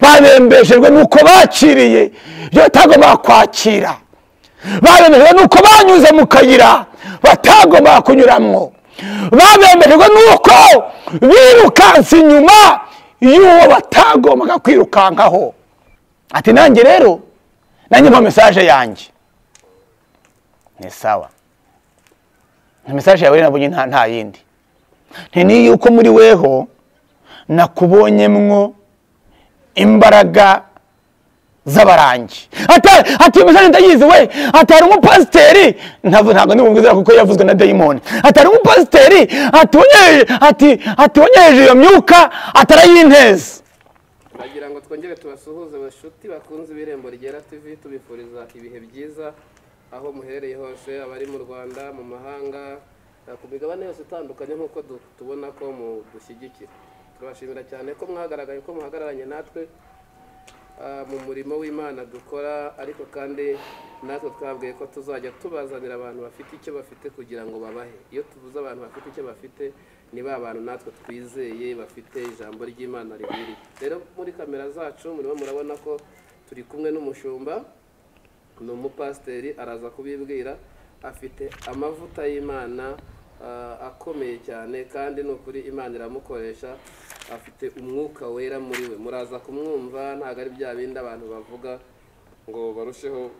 babembeshejwe n'uko bakiriye. Ibyo batagombaga kwakira. Babembejwe n'uko banyuze mu kayira batagombaga kunyuramwo. Babembejwe n'uko birukanse inyuma y'uwo batagombaga kwirukankaho. Ati nanjye rero nanjye mpa mesaje yanjye. Ni sawa. Nta mesaje yawe nabonye nta yindi. Ni yuko muri weho nakubonyemwo imbaraga z'abarangi. Mesaje ndayizi we. Ati hari umupasiteri. Ntabwo ntabwo ndimubwizera kuko yavuzwe na dayimoni ati hari umupasiteri wonyeje iyo myuka atarayinteza bagira ngo twongere tubasuhuze bashuti bakunze ibirembo rigera tv tubifuriza ibihe byiza aho muherereye hose abari mu rwanda mu mahanga ku migabane yose itandukanye nk'uko tubona ko mudushyigikira turabashimira cyane ko mwagaragaye ko muhagararanye natwe ah, mu murimo w'imana dukora ariko kandi natwe twabwiye ko tuzajya tubazanira abantu bafite icyo bafite kugira ngo babahe. Iyo tuvuze abantu bafite icyo bafite ni ba bantu natwe twizeye bafite ijambo ry'imana rikwiriye rero muri kamera zacu murimo murabona ko turi kumwe n'umushumba ni umupasiteri araza kubibwira afite amavuta y'imana akomeye cyane kandi ni ukuri imana iramukoresha afite umwuka wera muri we. Muraza kumwumva ntabwo ari bya bindi abantu bavuga ngo barusheho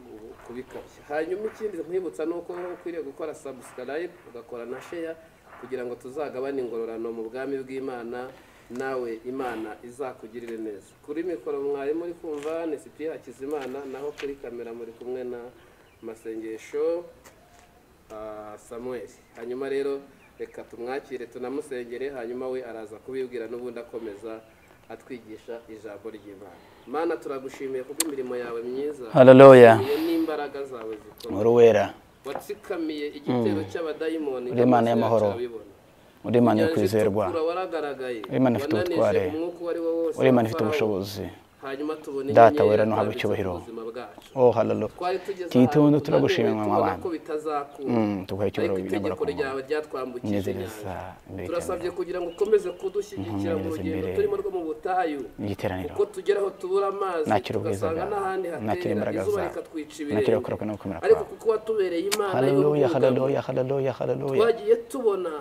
kubikabya. Hanyuma ikindi nkwibutsa ni uko ukwiriye gukora sabusikarayibu ugakora na sheya kugira ngo tuzagabane ingororano mu bwami bw'imana nawe imana izakugirire neza. Kuri mikoro mwari muri kumva ni sipiye hakizimana naho kuri kamera muri kumwe na masengesho. Samuel. Hanyuma rero reka tumwakire tunamusengere hanyuma we araza kubibwira n'ubundi akomeza atwigisha ijambo ry'imana. Mana turagushimiye kubw'imirimo yawe myiza. Tugushimiye n'imbaraga zawe zikomeye. Watsikamiye igitero cy'abadayimoni Uri Imana y'amahoro. uri imana yo kwizerwa. Uri Imana ifite ubutware. uri imana ifite ubushobozi. Data inyenyeri wera nuhabwe yatambitse icyubahiro. ku buzima bwacu. Oh haleluya twari tugeze Tugitondo ahantu turagushimira tunaniwe, mwa tubona bana. ko bitazakunda Mm, tuguhaye icyubahiro ariko binyobora itegeko ku ryawe Mana. ryatwambukije Nyezereza inyanja imbere turasabye cyane. kugira ngo ukomeze kudushyigikira mu Nkomereza rugendo imbere. turimo rwo mu butayu. Igiteraniro. Kuko tugeraho tubura amazi nakira ubwiza tugasanga bwawe. n'ahandi nakira hatera imbaraga izuba zawe. rikatwica nakira ibirenge ukuboko no gukomera ariko kwawe. kuko watubereye imana haleluya y'ubwugamo haleluya haleluya haleluya twagiye tubona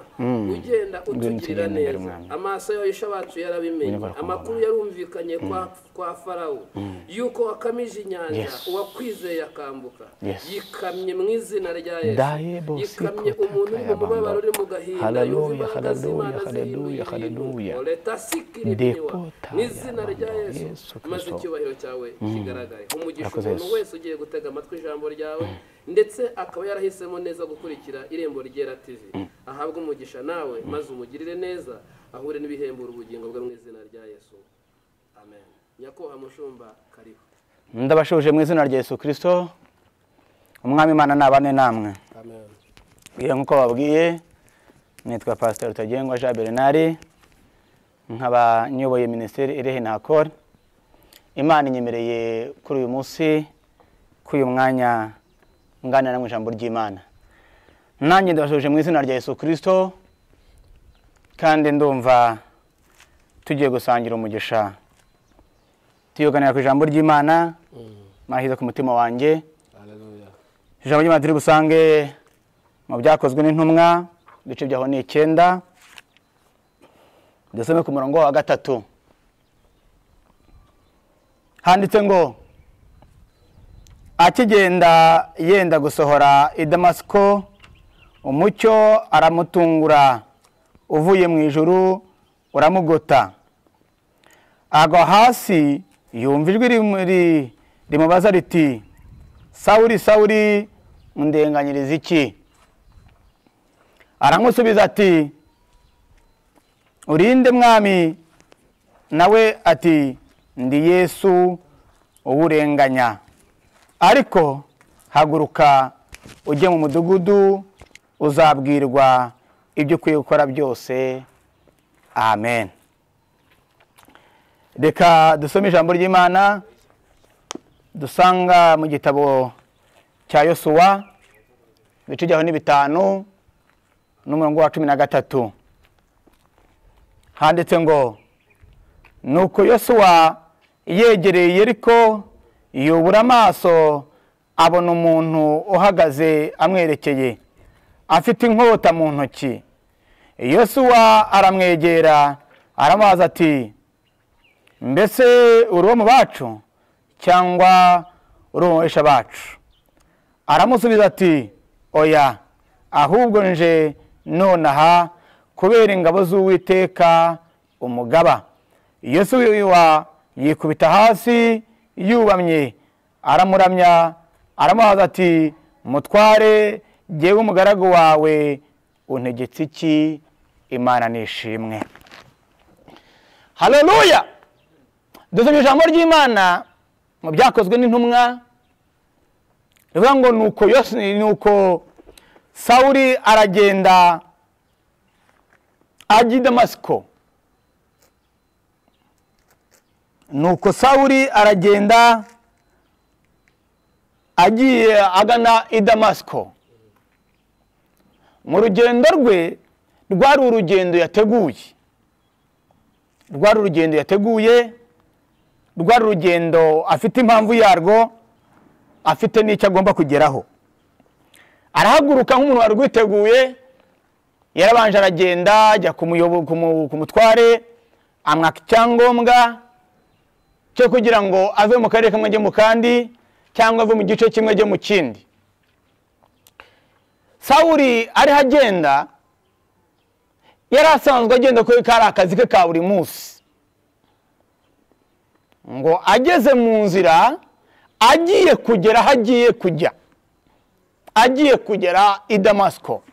ugenda Ngwino utugirira utugirire neza, neza. Mwami. amaso y'abisha bacu yarabimenye Ngwino amakuru bakubona. yarumvikanye kwa kwa farawo. Yuko wakamije inyanja uwakwizeye akambuka. Yikamye mu izina rya yesu. Yikamye umuntu uri mu mubabaro uri mu gahinda yumva imbaraga z'imana ibintu leta sikiri Depota mu izina rya yesu. Maze icyubahiro cyawe kigaragare umugisha umuntu wese ugiye gutega amatwi ijambo ryawe ndetse akaba yarahisemo neza gukurikira irembo ryera tv. Ahabwe umugisha nawe maze umugirire neza ahure n'ibihembura ubugingo bwe mu izina rya yesu. Amen. Nyakubahwa mushumba karibu ndabashuje mu izina rya yesu kirisito umwami imana nabane namwe. Amen. Iyo nk'uko babwiye nitwa pasiteri rutagengwa jean bernard nkaba nyoboye minisiteri irehe nakora imana inyemereye kuri uyu munsi kuri uyu mwanya nganira mu ijambo ry'imana. Nanjye ndabashuje mu izina rya yesu kirisito kandi ndumva tugiye gusangira umugisha. Tuyoganira ku ijambo ry'imana. Marahiza ku mutima wanjye. Ijambo ry'imana turi busange mu byakozwe n'intumwa ibice byaho ni icyenda. Dusome ku murongo wa gatatu. Handitse ngo akigenda yenda gusohora i damasiko umucyo aramutungura. Uvuye mu ijuru uramugota agwa hasi yumva ijwi rimubaza riti sawuri sawuri undenganyiriza iki? Aramusubiza ati urinde mwami. Nawe ati ndi yesu uwurenganya. Ariko haguruka ujye mu mudugudu uzabwirwa ibyo ukwiye gukora byose. Amen. Reka dusome ijambo ry'imana dusanga mu gitabo cya yosuwa ibice byaho ni bitanu n'umurongo wa cumi na gatatu. Handitse ngo nuko yosuwa yegereye yeriko yubura amaso abona umuntu uhagaze amwerekeye. Afite inkota mu ntoki. Yosuwa aramwegera aramubaza ati mbese uri mu bacu cyangwa uri bacu. Aramusubiza ati oya ahubwo nje nonaha kubera ingabo z'uwiteka umugaba. Yosuwa yikubita hasi yubamye aramuramya aramubaza ati mutware jyewe umugaragu wawe untegetse iki? Imana nishimwe haleluya! Dusomye ijambo ry'imana mu byakozwe n'intumwa. Rivuga ngo Yosi- nuko sawuli aragenda ajya i damasiko. Nuko sawuli aragenda agiye agana i damasiko. Mu rugendo rwe rwari urugendo yateguye. Rwari urugendo yateguye. Rwari urugendo afite impamvu yarwo afite n'icyo agomba kugeraho. Arahaguruka nk'umuntu wari rwiteguye yarabanje aragenda ajya ku mutware amwaka icyangombwa cyo kugira ngo ave mu karere kamwe ajye mu kandi cyangwa ave mu gice kimwe ajye mu kindi. Sawuri ariho agenda yari asanzwe agenda kuri kari akazi ke ka buri munsi. Ngo ageze mu nzira agiye kugera aho agiye kujya. Agiye kugera i damasiko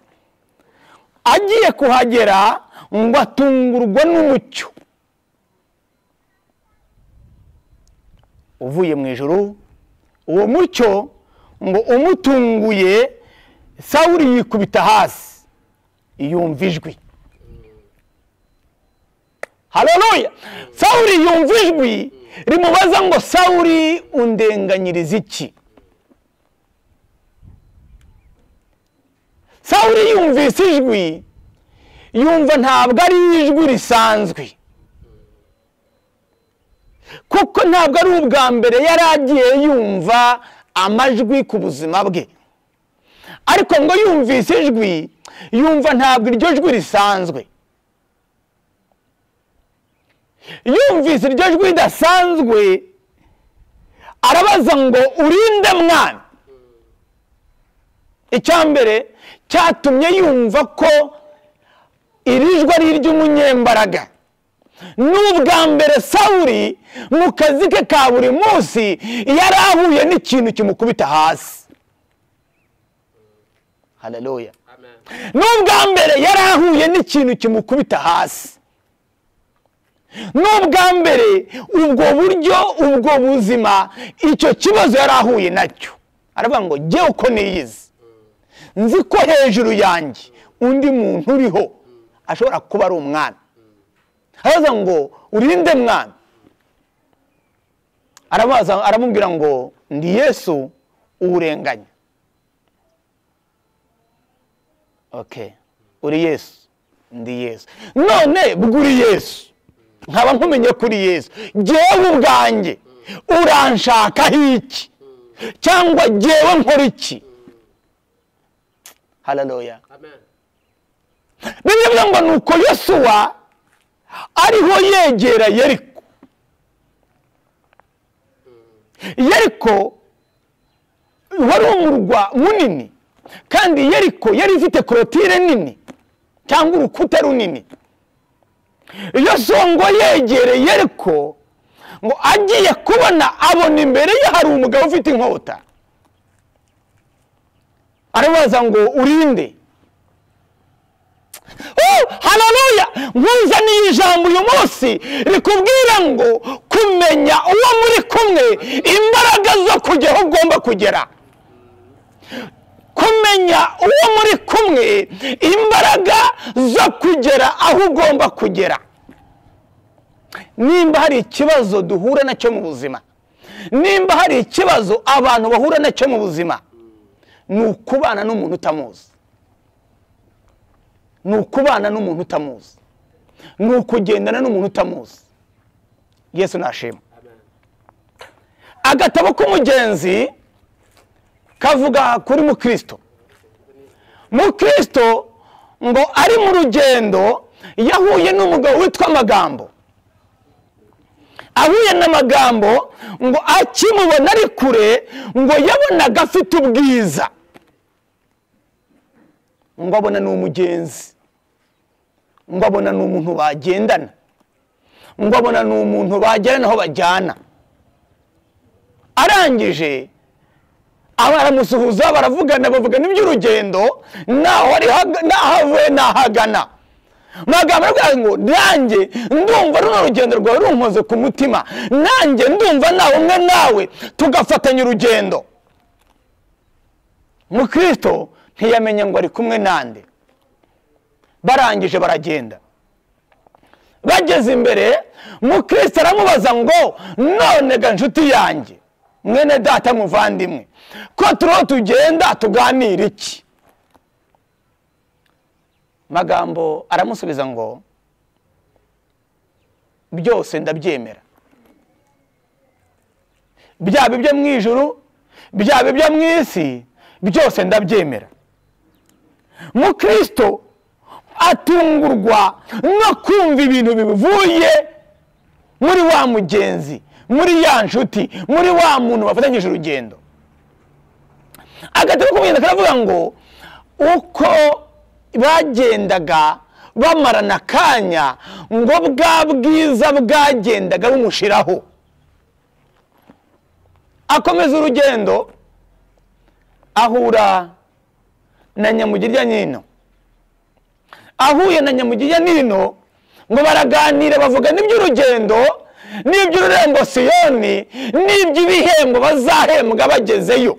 agiye kuhagera ngo atungurwa n'umucyo. Uvuye mu ijoro uwo mucyo ngo umutunguye sawuri yikubita hasi. Yumva ijwi. Haleluya sawuri yumva ijwi. Rimubaza ngo sawuri undenganyiriza iki? Sawuri yumvise ijwi yumva ntabwo ari ijwi risanzwe. Kuko ntabwo ari ubwa mbere yari agiye yumva amajwi ku buzima bwe. Ariko ngo yumvise ijwi yumva ntabwo iryo jwi risanzwe. Yumvise iryo jwi ridasanzwe arabaza ngo urinde mwana. Icya mbere cyatumye yumva ko iri jwi ari iry'umunyembaraga. N'ubwa mbere sawuri mu kazi ke ka buri munsi yari ahuye n'ikintu kimukubita hasi. Haleluya amen. N'ubwa mbere yari ahuye n'ikintu kimukubita hasi. N'ubwa mbere ubwo buryo ubwo buzima icyo kibazo yari ahuye na cyo. Aravuga ngo jye uko niyizi. Nzi ko hejuru yanjye undi muntu uriho ashobora kuba ari umwana. Arabaza ngo urinde mwana. Aramubwira ngo ndi yesu uwurenganya. Uri yesu. Ndi yesu. None bwo uri yesu. Nkaba nkumenye ko uri yesu. Jyewe ubwanjye uranshakaho iki? Cyangwa jyewe nkora iki? Amen. Bivuga ngo ni uko yosuwa ariho yegera yeriko. Yeriko wari umurwa munini kandi yeriko yari ifite korotire nini cyangwa urukuta runini. Yosuwa ngo yegere yeriko ngo agiye kubona abona imbere ye hari umugabo ufite inkota. Arabaza ngo urinde? Oh, haleluya nkuzaniye ijambo uyu munsi rikubwira ngo kumenya uwo muri kumwe imbaraga zo kujya aho ugomba kugera. Kumenya uwo muri kumwe imbaraga zo kugera aho ugomba kugera. Nimba hari ikibazo duhura na cyo mu buzima nimba hari ikibazo abantu bahura na cyo mu buzima ni ukubana n'umuntu utamuzi. Ni ukubana n'umuntu utamuzi. Ni ukugendana n'umuntu utamuzi. Yesu nashima. Agatabo k'umugenzi kavuga kuri mukristo. Mukristo ngo ari mu rugendo yahuye n'umugabo witwa amagambo ahuye n'amagambo ngo akimubona ari kure ngo yabonaga afite ubwiza. Ngo abona ni umugenzi. Ngo abona ni umuntu bagendana. Ngo abona ni umuntu bagera aho bajyana. Arangije aba aramusuhuza baravugana bavugana iby'urugendo naho ari avuye n'ahagana magambo aravuga ngo nanjye ndumva runo rugendo rwawe runkoze ku mutima. Nanjye ndumva nawe umwe nawe tugafatanya urugendo. Mukristo ntiyamenye ngo ari kumwe nande barangije baragenda. Bageze imbere mukristo aramubaza ngo none ga nshuti yanjye. Mwene data muvandimwe. Ko turiho tugenda tuganira iki? Magambo aramusubiza ngo byose ndabyemera. Byaba ibyo mu ijuru byaba ibyo mu isi byose ndabyemera. Mukristo atungurwa no kumva ibintu bivuye muri wa mugenzi. Muri ya nshuti muri wa muntu bafatanyije urugendo. Agatabo k'umugenda karavuga ngo uko bagendaga bamarana akanya ngo bwa bwiza bwagendaga bumushiraho. Akomeza urugendo ahura na nyamugirya nino ahuye na nyamugirya nino ngo baraganira bavuga n'iby'urugendo n'iby'ururembo siyoni n'iby'ibihembo bazahembwa bagezeyo.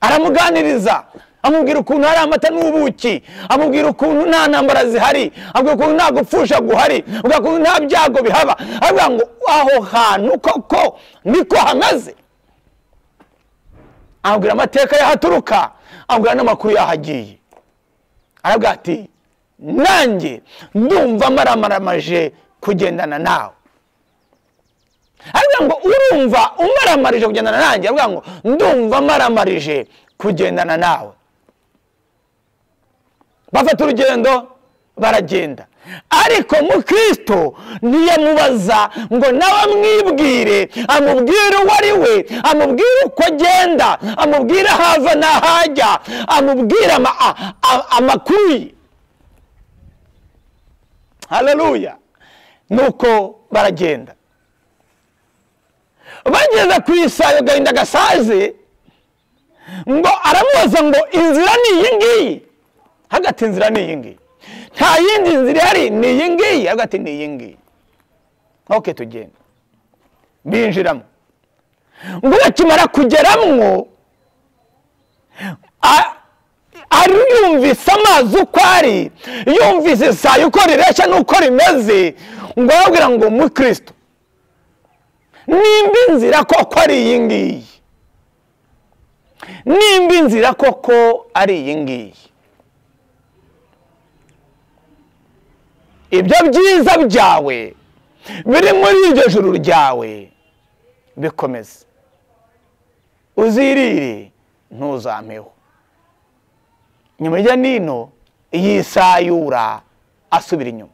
Aramuganiriza amubwira ukuntu hari amata n'ubuki amubwira ukuntu nta ntambara zihari amubwira ukuntu nta gupfusha guhari amubwira ukuntu nta byago bihaba. Aravuga ngo aho hantu koko niko hameze amubwira amateka y'ahaturuka. Amubwira n'amakuru yahagiye. Aravuga ati nanjye ndumva maramaramaje kugendana nawe. Aravuga ngo urumva umaramarije kugendana nanjye aravuga ngo ndumva maramarije kugendana nawe. Bafata urugendo baragenda. Ariko mukristo ntiyamubaza ngo nawe amwibwire amubwire uwo ari we amubwire uko agenda amubwire aho ava n'aho ajya amubwire amakuru ye. Haleluya nuko baragenda. Bageze ku isayo gahinda gasaze ngo aramubaza ngo inzira ni iyi ngiyi hagati inzira ni iyi ngiyi nta yindi nzira ihari? Ni iyi ngiyi hagati ni iyi ngiyi oke tugenda binjiramo. Ngo bakimara kugeramwo a- ari yumvise amazi uko ari. Yumvise isayo uko rireshya n'uko rimeze. Ngo arabwira ngo mukristo nimba inzira koko ari iyi ngiyi? Nimba inzira koko ari iyi ngiyi? Ibyo byiza byawe biri muri iryo juru ryawe bikomeze. Uzirire ntuzampeho. Nyuma ya nino yisayura asubira inyuma.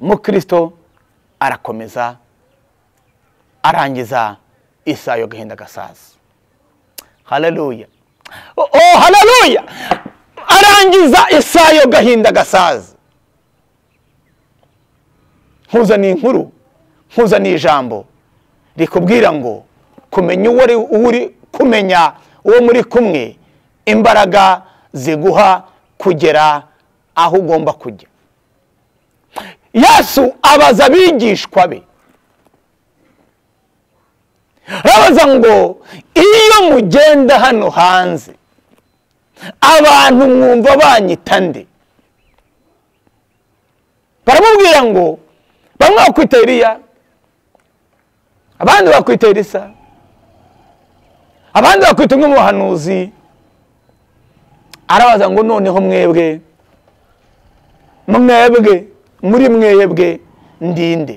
Mukristo arakomeza arangiza isayo gahinda gasaza haleluya. Oh oh, haleluya! Arangiza isayo gahinda gasaza nkuzaniye inkuru nkuzaniye ijambo. Rikubwira ngo kumenya uwo uri kumenya uwo muri kumwe imbaraga ziguha kugera aho ugomba kujya. Yesu abaza abigishwa be. Arabaza ngo iyo mugenda hano hanze abantu mwumva banyita nde? Baramubwira ngo bamwe bakwita Eliya abandi bakwita Elisa abandi bakwita umwe mu bahanuzi arabaza ngo noneho mwebwe mwebwe muri mwebwe ndinde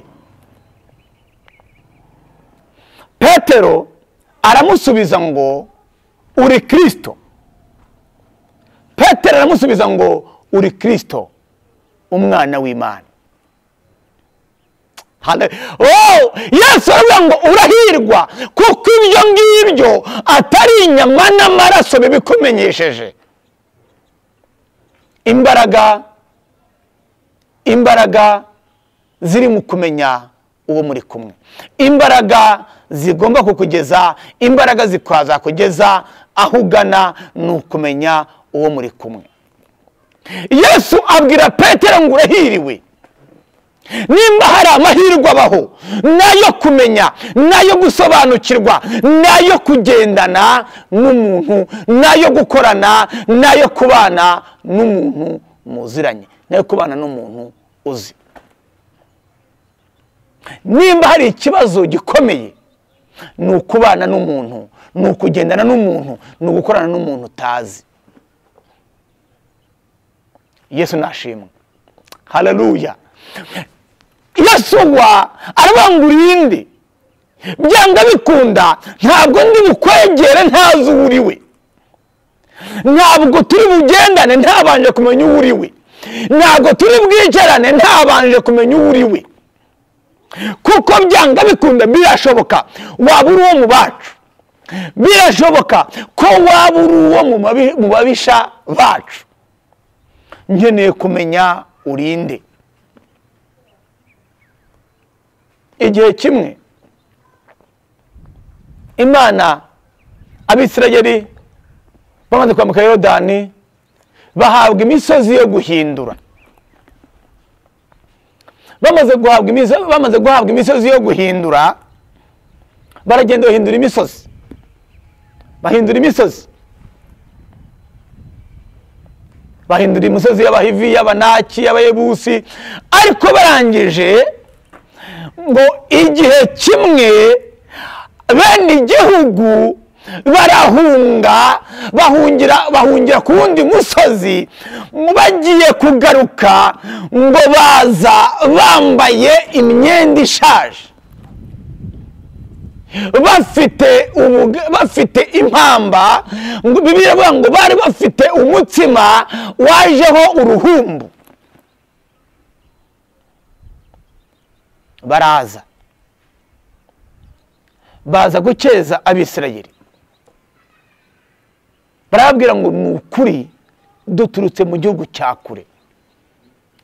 petero aramusubiza ngo uri kirisito petero aramusubiza ngo uri kirisito umwana w'imana yesu aravuga ngo urahirwa kuko ibyo ngibyo atari inyama n'amaraso bibikumenyesheje imbaraga imbaraga ziri mu kumenya uwo muri kumwe. Imbaraga zigomba kukugeza imbaraga zikaza kugeza aho ugana ni ukumenya uwo muri kumwe. Yesu abwira petero ngo urahiriwe. Nimba hari amahirwe abaho na yo kumenya na yo gusobanukirwa na yo kugendana n'umuntu na yo gukorana na yo kubana n'umuntu muziranye na yo kubana n'umuntu uzi. Nimba hari ikibazo gikomeye ni ukubana n'umuntu ni ukugendana n'umuntu ni ugukorana n'umuntu utazi. Yesu nashimwe. Haleluya yasuwa aravuga ngo urinde byanga bikunda ntabwo ndi bukwegere ntazi uwo uri we. Ntabwo turi bugendane ntabanje kumenya uwo uri we. Ntabwo turi bwicarane ntabanje kumenya uwo uri we. Kuko byanga bikunda birashoboka waba uri uwo mu bacu. Birashoboka ko waba uri uwo mu babisha bacu. Nkeneye kumenya urinde. Igihe kimwe imana abisirayeli bamaze kwambuka yorodani bahabwa imisozi yo guhindura. Bamaze guhabwa imisozi yo guhindura baragenda bahindura imisozi. Bahindura imisozi. Bahindura imisozi y'abahivi y'abanaki y'abayebusi ariko barangije ngo igihe kimwe bene igihugu barahunga bahungira bahungira ku wundi musozi bagiye kugaruka ngo baza bambaye imyenda ishaje. Bafite bafite impamba ngo iravuga ngo bari bafite umutsima wajeho uruhumbu. Baraza. Baza gukeza abisirayeli. Barababwira ngo ni ukuri duturutse mu gihugu cya kure.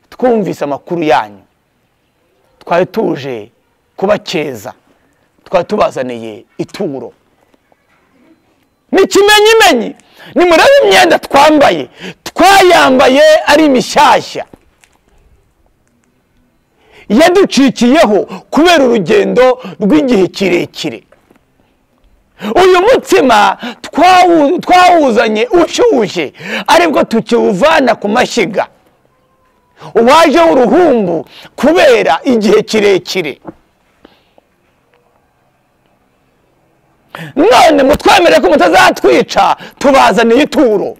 Twumvise amakuru yanyu. Twari tuje kubakeza. Twari tubazaniye ituro. N'ikimenyimenyi nimurebe imyenda twambaye. Twayambaye ari imishyashya yaducikiyeho kubera urugendo rw'igihe kirekire. Uyu mutsima twawu- twawuzanye ushyushye ari bwo tukiwuvana ku mashyiga. Uwajeho uruhumbu kubera igihe kirekire. None mutwemere ko mutazatwica tubazaniye ituro.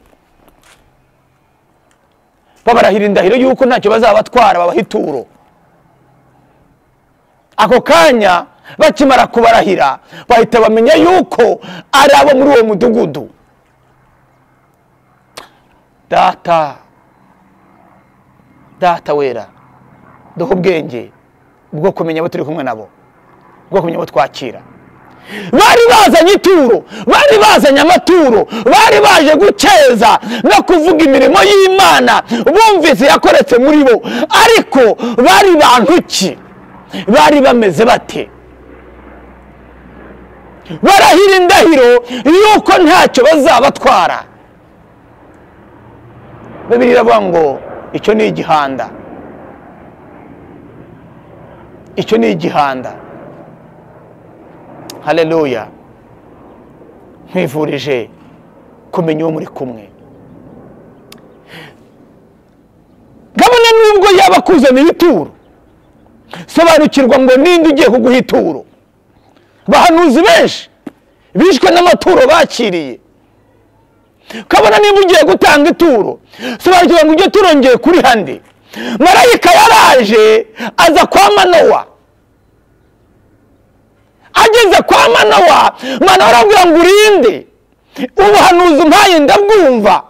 Babarahira indahiro y'uko ntacyo bazabatwara babaha ituro. Ako kanya bakimara kubarahira. Bahita bamenya yuko ari abo muri uwo mudugudu. Data. Data wera. Duha ubwenge bwo kumenya abo turi kumwe nabo bwo kumenya abo twakira. Bari bazanye ituro bari bazanye amaturo bari baje gukeza no kuvuga imirimo y'imana. Bumvise yakoretse muri bo ariko bari bantu ki bari bameze bate? Barahira indahiro yuko ntacyo bazabatwara. Bibiri iravuga ngo icyo ni igihanda. Icyo ni igihanda. Haleluya. Nkwifurije kumenya uwo muri kumwe. Kabone nubwo yaba akuzaniye ituro. Sobanukirwa ngo ninde ugiye kuguha ituro? Bahanuzi benshi bishwe n'amaturo bakiriye. Kabona niba ugiye gutanga ituro sobanukirwa ngo iryo turo kuri hande marayika yaraje aza kwa manowa. Ageze kwa manowa manowa arabwira ngo urinde. Ubuhanuzi umpaye ndabwumva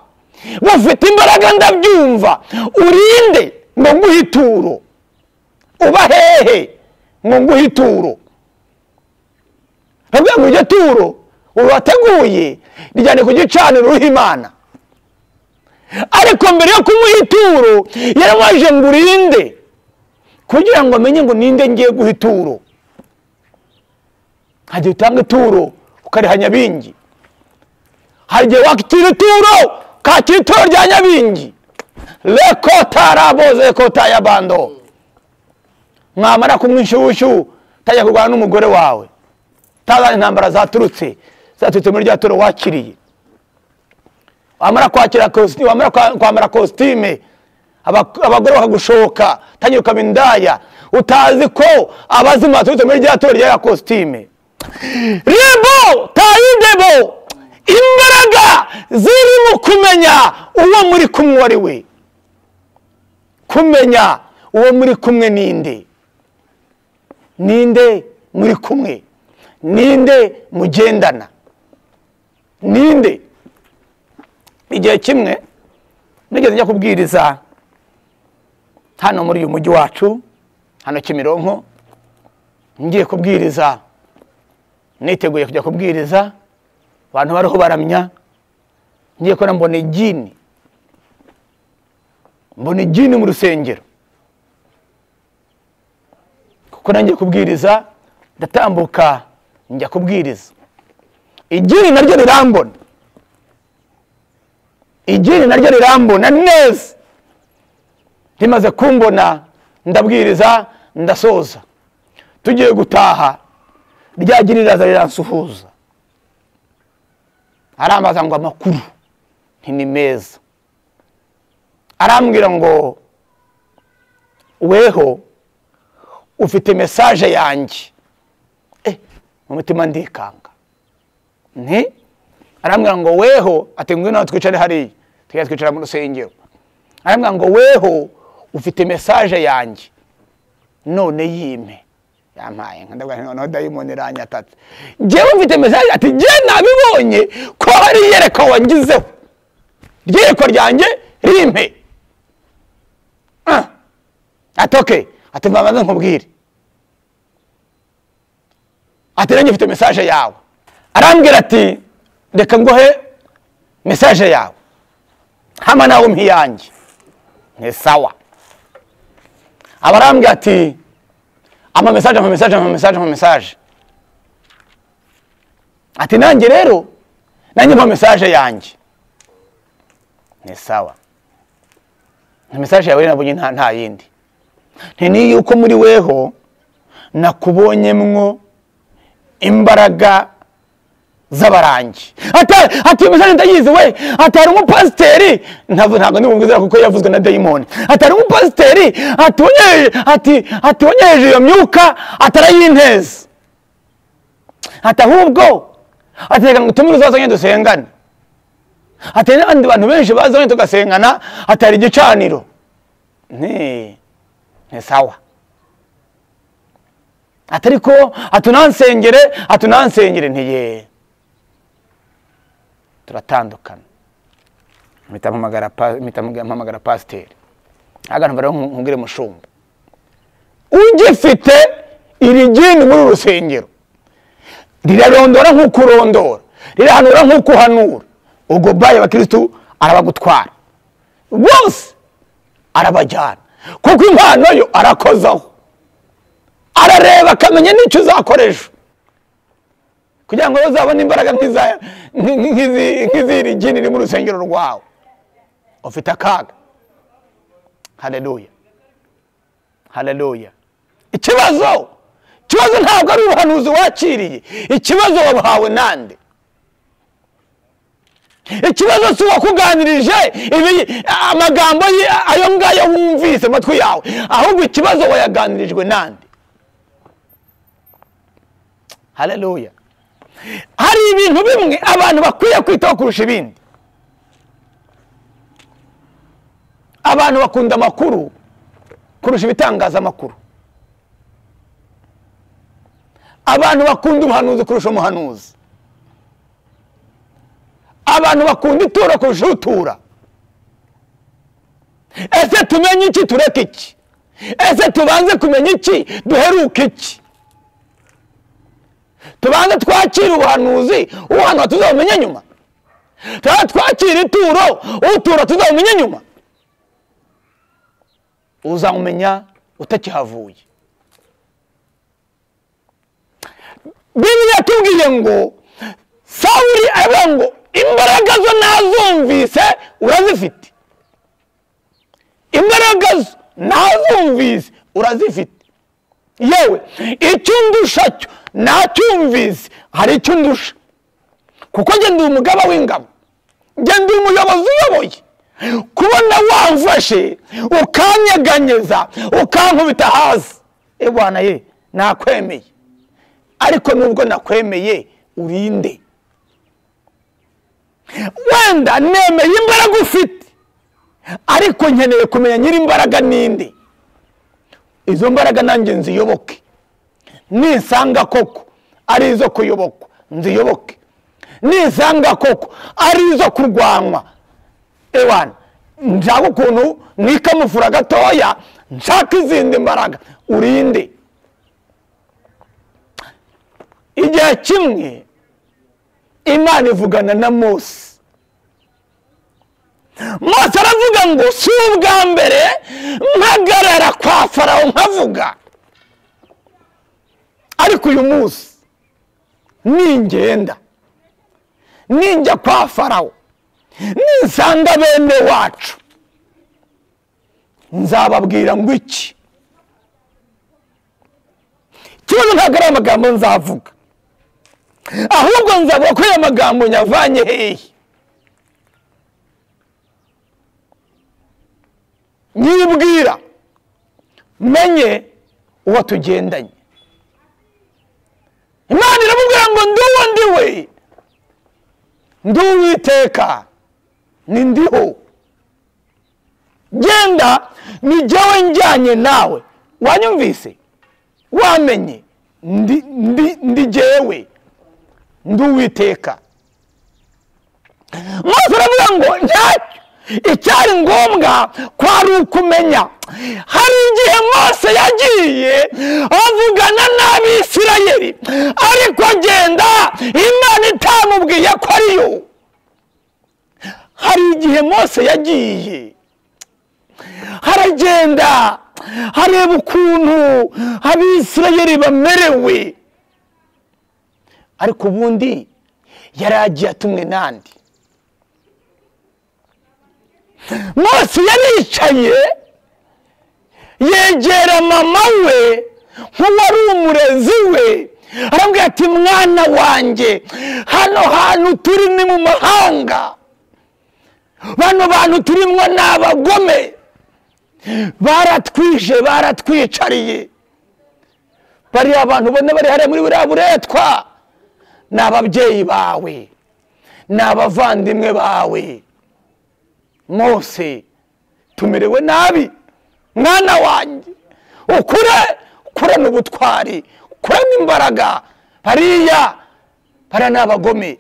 bufite imbaraga ndabyumva. Urinde ngo nguhe ituro. Uba hehe ngo nguhe ituro. Ndavuga ngo iryo turo wateguye rijyane ku gicaniro uruha imana. Ariko mbere yo kumuha ituro yaramubajije ngo urinde. Kugira ngo amenye ngo ninde ngiye guha ituro. Hagiye utanga ituro ukariha nyabingi. Hari igihe wakitira ituro kakira ituro rya nyabingi. Rekota raboze rekota ya bando. Mwamara kumwishyushyu utajya kurwana n'umugore wawe. Utazana intambara zaturutse zaturutse muri rya turo wakiriye. Wamara kwakira kositime wamara kwa- kwambara kositime aba- abagore bakagushoka utangira ukaba indaya. Utazi ko abazimu baturutse muri rya turo rya kositime ribo tayidebo imbaraga ziri mu kumenya uwo muri kumwe uwo ari we. Kumenya uwo muri kumwe ninde ninde muri kumwe ninde mugendana? Ninde? Igihe kimwe nigeze njya kubwiriza hano muri uyu mujyi wacu hano kimironko ngiye kubwiriza niteguye kujya kubwiriza abantu bariho baramya ngiye kubona mbona igini. Mbona igini mu rusengero. Kuko nangiye kubwiriza ndatambuka njya kubwiriza. Igini naryo rirambona. Igini naryo rirambona neza rimaze kumbona ndabwiriza ndasoza. Tugiye gutaha rya gini riraza riransuhuza. Arambaza ngo amakuru ni meza. Arambwira ngo weho ufite mesaje yanjye. Eh mu mutima ndikanga nti? Arambwira ngo weho ngwino nawe twicare hariya. Tujya twicara mu rusengero. Arambwira ngo weho ufite mesaje yanjye. None yime. Yampaye nka nti noneho dayimoni iranyatatse njyewe mfite mesaje ati njye nabibonye ko hari iyerekwa wangizeho. Iyerekwa ryanjye rimpe. Ah. Ati mbabanza nkubwire ati nanjye mfite mesaje yawe arambwira ati reka nguhe mesaje yawe hama nawe umpa iyanjye ni sawa aba arambwira ati ama mesaje ama mesaje ama mesaje ama mesaje ati nanjye rero nanjye mpa mesaje yanjye ni sawa na mesaje yawe nabonye nta yindi nti ni yuko muri weho nakubonyemwo imbaraga z'abarangi. Ati mesaje ndayizi we ati hari umupasiteri? Ntabwo ndibumvizera kuko yavuzwe na dayimoni ati hari umupasiteri? Wonyereje iyo myuka atarayinteza ati ahubwo ati reka ngutumire uzazanye dusengane. Ati hari n'abandi bantu benshi bazanye tugasengana ati hari igicaniro. Ni sawa? Ati ariko atunansengere atunansengere ntiye turatandukana. Mpamagara pasiteri. Agantu rero nkubwire mushumba. Ugifite iri gini muri uru rusengero. Rirarondora nk'uko urondora. Rirahanura nk'uko uhanura. Ubwo baye abakirisitu arabagutwara. Bose arabajyana. Kuko impano yo arakozaho. Arareba akamenya n'icyo uzakoresha. Kugira ngo uzabone imbaraga nk'iziri gini riri mu rusengero rwawe. Ufite akaga. Haleluya. Haleluya. Ikibazo ikibazo ntabwo ari ubuhanuzi wakiriye. Ikibazo wabuhawe nande? Ikibazo si uwakuganirije amagambo ye ayo ngayo wumvise amatwi yawe. Ahubwo ikibazo wayaganirijwe nande haleluya hari ibintu bimwe abantu bakwiye kwitaho kurusha ibindi. Abantu bakunda amakuru kurusha ibitangazamakuru. Abantu bakunda ubuhanuzi kurusha umuhanuzi. Abantu bakunda ituro kurusha utura ese tumenye iki tureke iki? Ese tubanze kumenya iki duheruke iki? Tubanze twakire ubuhanuzi ubuhanura tuzabumenya nyuma. Tubanze twakire ituro utura tuzabumenya nyuma. Uzamumenya utakihavuye. Bibiliya tubwiye ngo sawuri aravuga ngo imbaraga zo nazumvise urazifite. Imbaraga zo nazumvise urazifite. Yewe icyo ndusha cyo nacyumvise hari icyo ndusha kuko njye ndi umugaba w'ingabo njye ndi umuyobozi uyoboye. Kubona wamfashe ukanyeganyeza ukankubita hasi. E bwana ye nakwemeye. Ariko nubwo nakwemeye urinde. Wenda nemeye imbaraga ufite. Ariko nkeneye kumenya nyiri imbaraga ninde izo mbaraga nanjye nziyoboke. Nisanga koko ari izo kuyobokwa nziyoboke. Nisanga koko ari izo kurwanywa. Ewana nshaka ukuntu nikamufura gatoya nshaka izindi mbaraga. Urinde. Igihe kimwe imana ivugana na mose. Mose aravuga ngo si ubwa mbere mpagarara kwa farawo nkavuga ariko uyu munsi ningenda. Ninjya kwa farawo nisanga bene wacu. Nzababwira ngo iki? Ikibazo ntabwo ari amagambo nzavuga. Ahubwo nzavuga ko aya magambo nyavanye. Hehe nyibwira menye uwo tugendanye. Imana iramubwira ngo ndi uwo ndi we. Ndi uwiteka. Ni ndiho genda ni jyewe njyanye nawe. Wanyumvise? Wamenye? Ndi ndi ndi jyewe. Ndi uwiteka. Mose aravuga ngo ntacyo icyari ngombwa kwari ukumenya. Hari igihe mose yagiye avugana n'abisirayeli ariko agenda imana itamubwiye ko ariyo. Hari igihe mose yagiye haragenda hareba ukuntu abisirayeli bamerewe. Ariko ubundi yari agiye atumwe n'andi. Mose yaricaye yegera mama we nk'uwari umurezi we arambwira ati mwana wanjye hano hantu turi ni mu mahanga. Bano bantu turimo ni abagome baratwishe baratwicariye. Bariya bantu ubona bari hariya muri buriya buretwa. Ni ababyeyi bawe ni abavandimwe bawe. Mose tumerewe nabi mwana wanjye. Ukure ukurane ubutwari ukurane imbaraga bariya bariya ni abagome.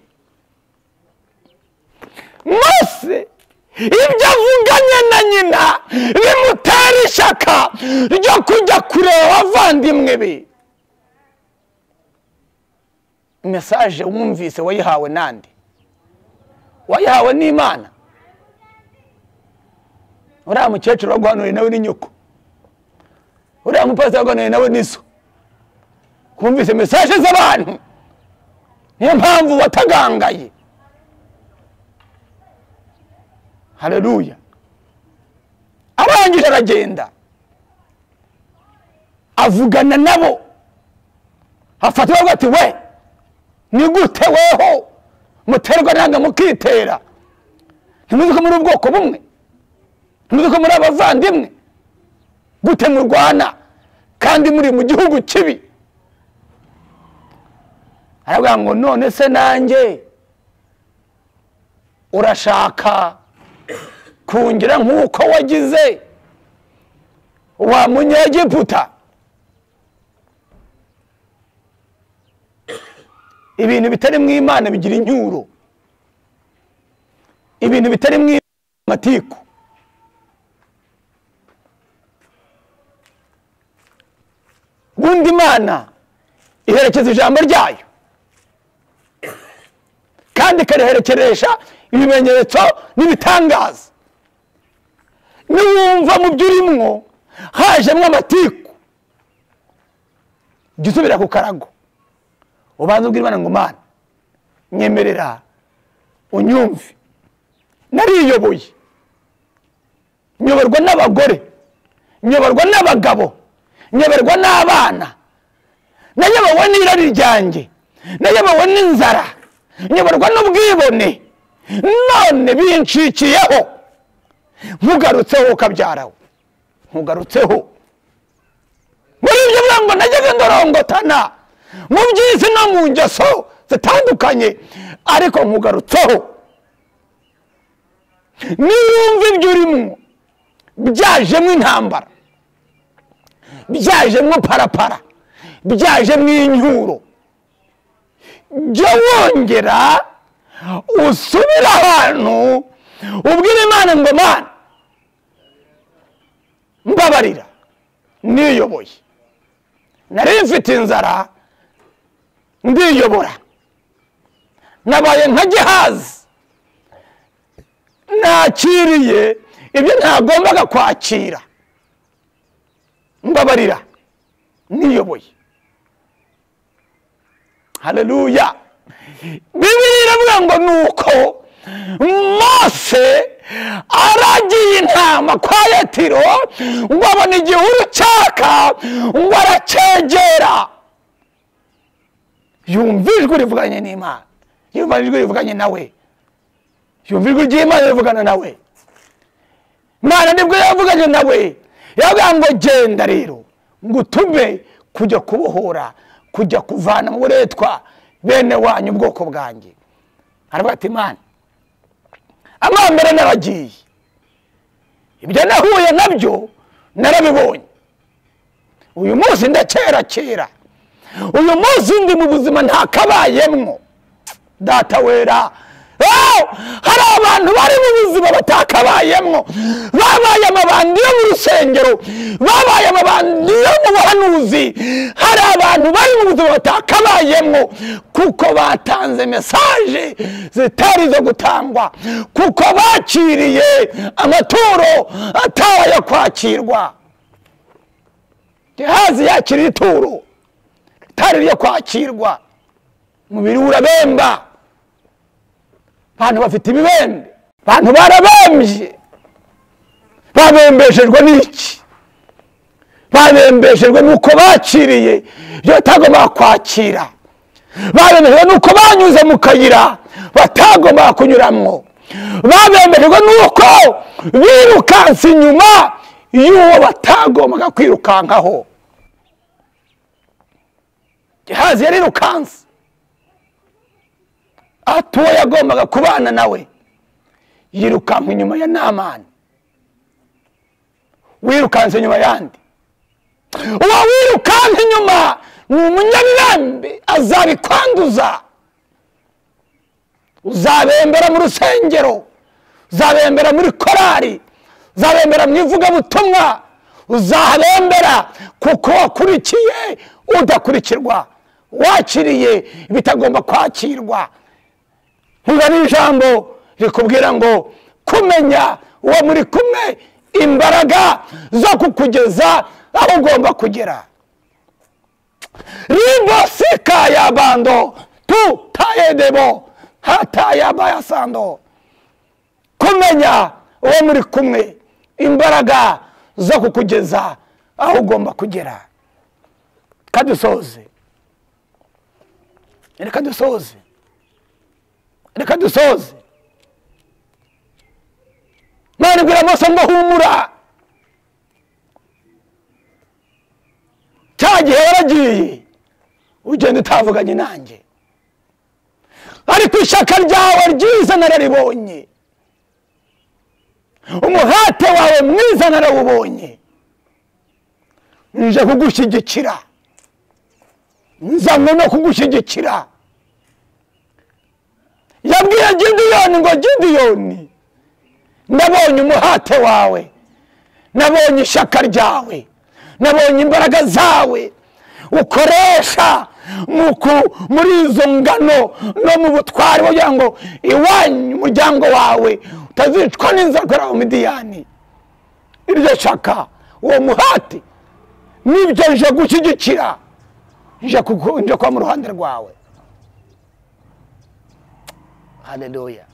Mose ibyo avuganye na nyina bimutera ishyaka ryo kujya kureba abavandimwe be. Mesaje wumvise wayihawe nande wayihawe n'imana. Uriya mukecuru waguhanuriye nawe ni nyoko uriya mupasiteri waguhanuriye nawe ni so wumvise mesaje z'abantu. Niyo mpamvu watagangaye. Hareruya arangije aragenda. Avugana nabo. Bavuga ati we ni gute weho muterwa nanga mukitera ntimuzi ko muri ubwoko bumwe. Ntimuzi ko muri abavandimwe. Gute murwana? Kandi muri mu gihugu kibi. Aravuga ngo none se nanjye urashaka kungira nk'uko wagize? Wa munyegiputa ibintu bitari mu imana bigira incyuro ibintu bitari mu imana amatiku. Ubundi imana iherekeza ijambo ryayo. Kandi ikariherekeresha ibimenyetso n'ibitangaza. Niwumva mu byo urimwo hajemo amatiku. Jya usubira ku karago. Ubanza ubwira imana ngo mana nyemerera unyumve nariyoboye nyoborwa n'abagore nyoborwa n'abagabo nyoborwa n'abana nayobowe n'irari ryanjye nayobowe n'inzara nyoborwa n'ubwibone. None binshikiyeho nkugarutseho ukabyarawe nkugarutseho. Muri ibyo bivuga ngo najyaga ndorongotana. Mu by'isi no mu ngeso zitandukanye ariko nkugarutseho niyumva ibyo urimo. Byajemo intambara. Byajemo parapara. Byajemo incyuro jya wongera usubire ahantu ubwire imana ngo mana mbabarira. Niyoboye. Nari mfite inzara ndiyobora. Nabaye nka gihazi nakiriye ibyo ntagombaga kwakira. Mbabarira niyoboye. Haleluya bibiri iravuga ngo nuko mose aragiye intama kwa yetiro ngo abona igihuru cyaka ngo aracyegera yumva ijwi rivuganye n'imana. Yumva ijwi rivuganye nawe. Yumva ijwi ry'imana rivugana nawe. Imana ni bwo yavuganye nawe. Yavuga ngo genda rero ngo utume kujya kubohora kujya kuvana mu buretwa bene wanyu ubwoko bwanjye. Aravuga ati imana amambere naragiye. Ibyo nahuye na byo narabibonye. Uyu munsi ndakera kera. Uyu munsi ndi mu buzima ntakabayemwo. Data wera hari abantu bari mu buzima batakabayemwo. Babaye amabandi yo mu rusengero. Babaye amabandi yo mu buhanuzi. Hari abantu bari mu buzima batakabayemwo. Kuko batanze mesaje zitari izo gutangwa. Kuko bakiriye amaturo atabaye kwakirwa. Gehazi yakiriye ituro. Ritari ryo kwakirwa. Umubiri urabemba. Abantu bafite ibibembe. Abantu barabembye. Babembeshejwe n'iki? Babembeshejwe n'uko bakiriye. Ibyo batagombaga kwakira. Babembeshejwe n'uko banyuze mu kayira batagombaga kunyuramwo. Babembeshejwe n'uko birukanse inyuma y'uwo batagombaga kwirukankaho. Gehazi yarirukanse atuwo yagombaga kubana nawe yirukanka inyuma ya namani wirukanse inyuma yandi. Uwo wirukanka inyuma ni umunyabibembe azabikwanduza. Uzabembera mu rusengero uzabembera muri korari uzabembera mu ivugabutumwa uzahabembera kuko wakurikiye udakurikirwa. Wakiriye ibitagomba kwakirwa. Ntuba n'ijambo rikubwira ngo kumenya uwo muri kumwe imbaraga zo kukugeza aho ugomba kugera. Ribosika ya bando tu tayedebo hatayabayasando kumenya uwo muri kumwe imbaraga zo kukugeza aho ugomba kugera. Kadusoze. Reka dusoze reka dusoze none bwira amaso ngo humura cya gihe waragiye ugenda utavuganye nanjye ariko ishyaka ryawe ryiza nararibonye umuhate wawe mwiza narawubonye nje kugushyigikira nzanywe no kugushyigikira yabwiye gidiyoni ngo gidiyoni nabonye umuhate wawe nabonye ishyaka ryawe nabonye imbaraga zawe ukoresha muri izo ngano no mu butwari. Kugira ngo iwanyu umuryango wawe utazicwa n'inzara wa midiyani iryo shaka uwo muhati ni byo nje gushyigikira nje kuba mu ruhande rwawe. Haleluya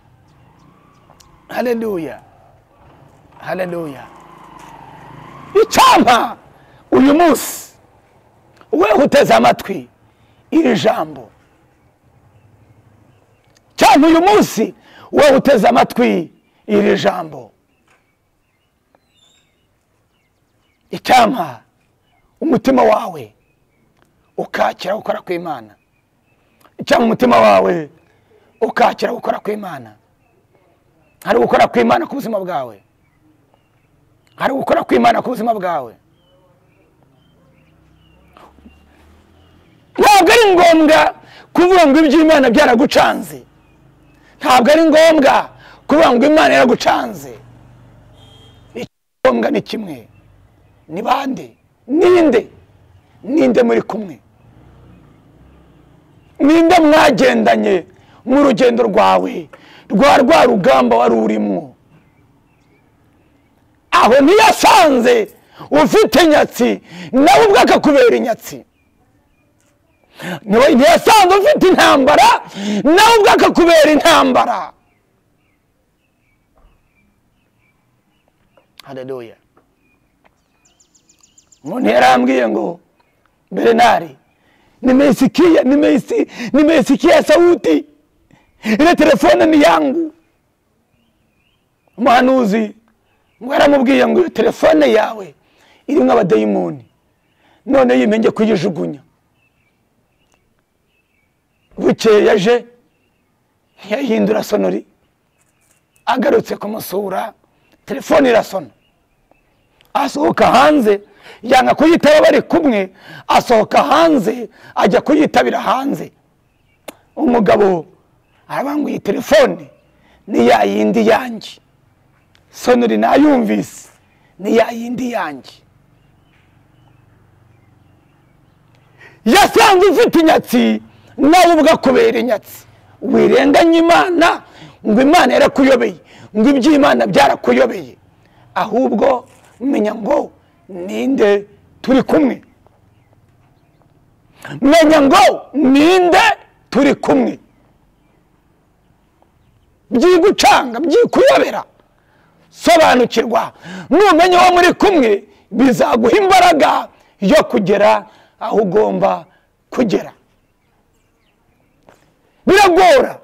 haleluya haleluya icyampa uyu munsi we uteze amatwi iri jambo. Cyangwa uyu munsi we uteze amatwi iri jambo. Icyampa umutima wawe ukakira gukora kw'imana. Icyampa umutima wawe ukakira gukora kw'imana. Hari gukora kw'imana ku buzima bwawe. Hari gukora kw'imana ku buzima bwawe. Ntabwo ari ngombwa kuvuga ngo iby'imana byaragucanze. Ntabwo ari ngombwa kuvuga ngo imana yaragucanze. Icyangombwa ni kimwe. Ni bande? Ninde ninde muri kumwe? Ninde mwagendanye? Mu rugendo rwawe rwa rwa rugamba wari urimo. Aho ntiyasanze ufite inyatsi nawe ubwo akakubera inyatsi. Ntiyasanze ufite intambara nawe ubwo akakubera intambara. Haleluya umuntu yarambwiye ngo berenari nimesikia nimesi, nimesikia sauti. Ile telefone ni yangu. Umuhanuzi ngo yaramubwiye ngo iyo telefone yawe irimo abadayimoni. None yimenge kuyijugunya bukeye aje ntiyahindura sonori agarutse kumusura telefone irasona. Asohoka hanze yanga kuyitaba bari kumwe asohoka hanze ajya kuyitabira hanze. Umugabo iyi telefone. Ni ya yindi yanjye. Sonori nayumvise. Ni ya yindi yanjye. Yasanze ufite inyatsi nawe ubwo akubera inyatsi. Wirenganya imana ngo imana yarakuyobeye ngo iby'imana byarakuyobeye. Ahubwo menya ngo ninde turi kumwe. Menya ngo ninde turi kumwe. Byigucanga byikuyobera. Sobanukirwa numenya uwo muri kumwe bizaguha imbaraga yo kugera aho ugomba kugera. Biragora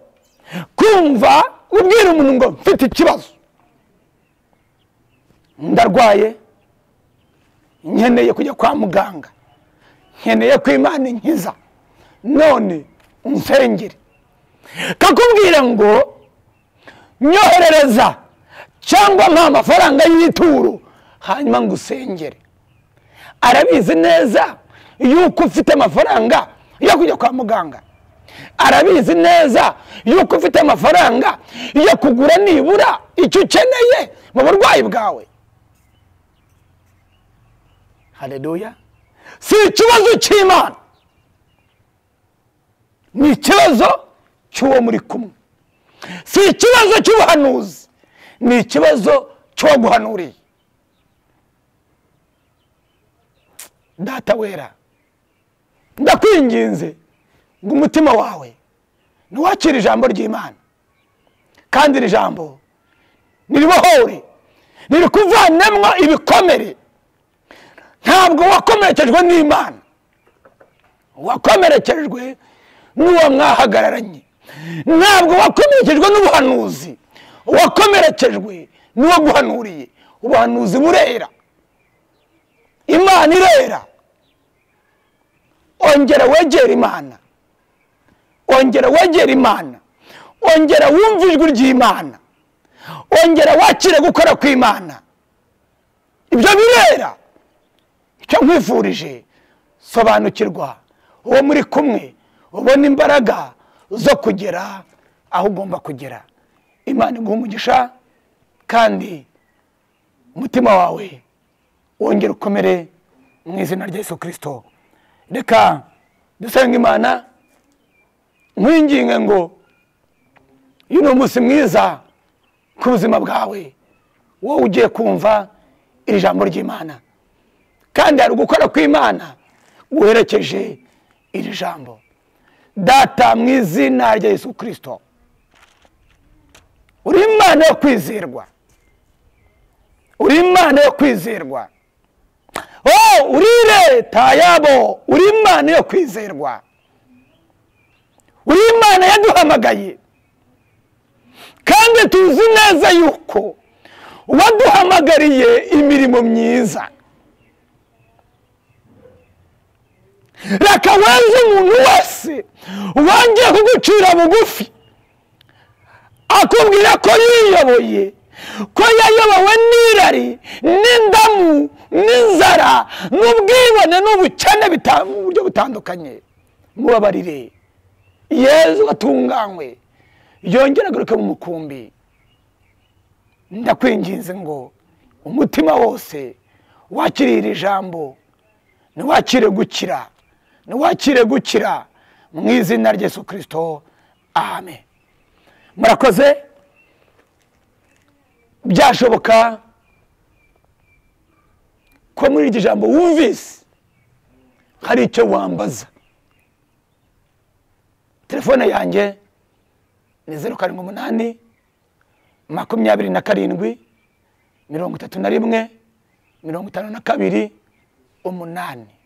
kumva ubwira umuntu ngo mfite ikibazo. Ndarwaye nkeneye kujya kwa muganga nkeneye ko imana inkiza none unsengere. Kakubwira ngo nyoherereza. Cyangwa mpa amafaranga y'ituro. Hanyuma ngo usengere. Arabizi neza yuko ufite amafaranga yo kujya kwa muganga. Arabizi neza yuko ufite amafaranga yo kugura nibura icyo ukeneye mu burwayi bwawe. Hareruya si ikibazo cy'imana. Ni ikibazo cy'uwo muri kumwe. Si ikibazo cy'ubuhanuzi ni ikibazo cy'uwaguhanuriye data wera ndakwinginze ngo umutima wawe. Ntiwakire ijambo ry'imana kandi iri jambo niribohore riri kuvanamwo ibikomere. Ntabwo wakomerekejwe n'imana. Wakomerekejwe n'uwo mwahagararanye. Ntabwo wakomerekejwe n'ubuhanuzi. Wakomerekejwe n'uwo guhanuriye ubuhanuzi burera. Imana irera. Ongera wegera imana. Ongera wegera imana. Ongera wumve ijwi ry'imana. Ongera wakire gukora kw'imana. Ibyo birera. Icyo nkwifurije sobanukirwa. Uwo muri kumwe ubona imbaraga. Zo kugera aho ugomba kugera. Imana iguha umugisha kandi umutima wawe wongere ukomere mu izina rya yesu kirisito reka dusenga imana nkwinginge ngo uyu ni umunsi mwiza ku buzima bwawe wowe ugiye kumva iri jambo ry'imana. Kandi hari ugukora kw'imana guherekeje iri jambo. Data mu izina rya yesu kirisito uri imana yo kwizerwa. Uri imana yo kwizerwa. Oh urire tayabo uri imana yo kwizerwa. Uri imana yaduhamagaye. Kandi tuzi neza yuko waduhamagariye imirimo myiza. Reka weze umuntu wese wongeye kugucira bugufi. Akubwira ko yiyoboye ko yayobowe n'irari n'indamu n'inzara n'ubwibone n'ubukene mu buryo butandukanye. Mubabarire. Yezu atunganywe. Yongera agaruke mu mukumbi. Ndakwinginze ngo umutima wose wakiriye iri jambo ntiwakire gukira. Ntiwakire gukira. Mu izina rya Yesu kirisito amen. Murakoze? Byashoboka ko muri iryo jambo wumvise? Hari icyo wambaza. Telefone yanjye ni zeru karindwi umunani makumyabiri na karindwi mirongo itatu na rimwe mirongo itanu na kabiri umunani.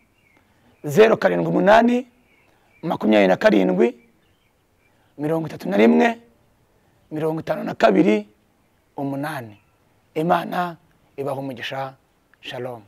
Zeru karindwi umunani makumyabiri na karindwi mirongo itatu na rimwe mirongo itanu na kabiri umunani. Imana ibaha umugisha. Shalom.